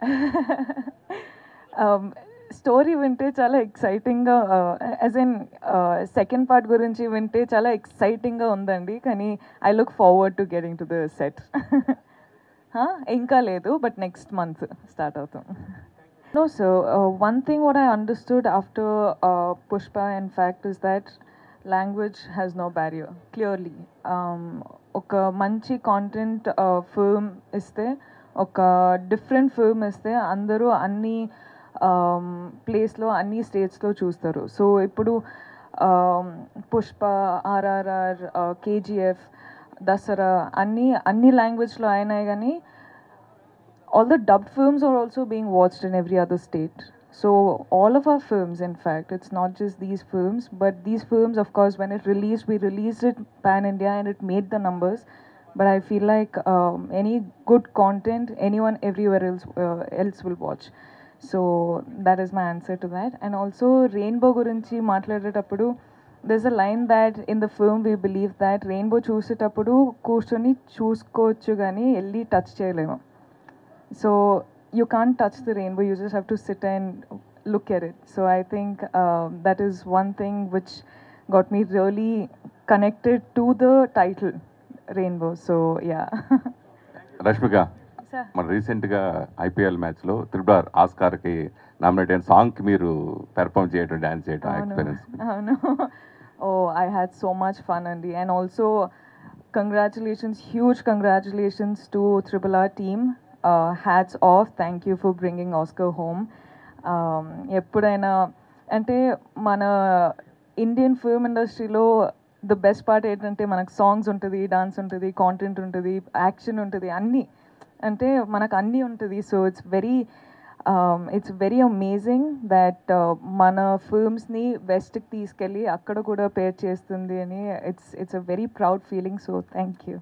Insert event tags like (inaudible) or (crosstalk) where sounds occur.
(laughs) Story వింటే చాలా ఎక్సైటింగ్గా యాజ్ ఇన్ సెకండ్ పార్ట్ గురించి వింటే చాలా ఎక్సైటింగ్గా ఉందండి. కానీ I look forward to getting to the set ఇంకా లేదు బట్ నెక్స్ట్ మంత్ స్టార్ట్ అవుతాం. No so one thing what I understood after Pushpa in fact is that language has no barrier clearly ఒక మంచి కాంటెంట్ ఫిల్మ్ ఇస్తే ఒక different film ఇస్తే అందరూ అన్ని ప్లేస్లో అన్ని స్టేట్స్లో చూస్తారు. సో ఇప్పుడు పుష్ప ఆర్ఆర్ఆర్ కేజీఎఫ్ దసరా అన్ని అన్ని లాంగ్వేజ్లో అయినాయి కానీ all the dub films are also being watched in every other state so all of our films in fact it's not just these films but these films of course when it release we released it pan India and it made the numbers But I feel like um, any good content, anyone everywhere else uh, else will watch. So that is my answer to that. And also Rainbow గురించి మాట్లాడేటప్పుడు there's a line that in the film we believe that rainbow చూసేటప్పుడు కూర్చొని చూసుకోవచ్చు కానీ వెళ్ళి touch చేయలేము so you can't touch the rainbow you just have to sit and look at it so i think um, that is one thing which got me really connected to the title Rainbow so yeah. (laughs) Rashmika. మన రీసెంట్గా IPL మ్యాచ్లో triple ఆస్కార్కి nominate అయిన సాంగ్కి మీరు perform చేయడం dance చేయడం అవును. Experience అవును. ఓ I had so much fun అండి. And also congratulations huge congratulations to triple R team hats off thank you for bringing Oscar home ఎప్పుడైనా అంటే మన ఇండియన్ ఫిల్మ్ ఇండస్ట్రీలో ద బెస్ట్ పార్ట్ ఏంటంటే మనకు సాంగ్స్ ఉంటుంది డాన్స్ ఉంటుంది కాంటెంట్ ఉంటుంది యాక్షన్ ఉంటుంది అన్నీ. అంటే మనకు అన్నీ ఉంటుంది. So it's very it's very amazing that మన ఫిల్మ్స్ని వెస్ట్కి తీసుకెళ్ళి అక్కడ కూడా పేర్ చేస్తుంది అని it's it's a very proud feeling so thank you